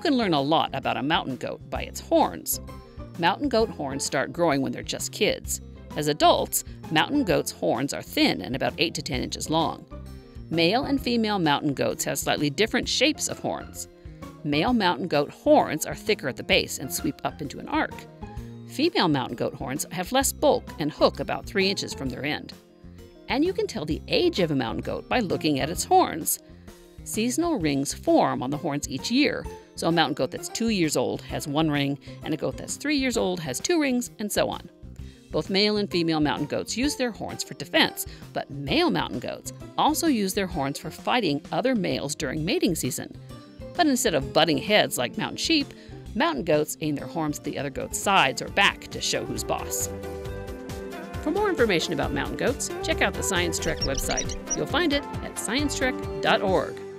can learn a lot about a mountain goat by its horns. Mountain goat horns start growing when they're just kids. As adults, mountain goats' horns are thin and about 8 to 10 inches long. Male and female mountain goats have slightly different shapes of horns. Male mountain goat horns are thicker at the base and sweep up into an arc. Female mountain goat horns have less bulk and hook about 3 inches from their end. And you can tell the age of a mountain goat by looking at its horns. Seasonal rings form on the horns each year, so a mountain goat that's two years old has one ring, and a goat that's three years old has two rings, and so on. Both male and female mountain goats use their horns for defense, but male mountain goats also use their horns for fighting other males during mating season. But instead of butting heads like mountain sheep, mountain goats aim their horns at the other goat's sides or back to show who's boss. For more information about mountain goats, check out the Science Trek website. You'll find it at sciencetrek.org.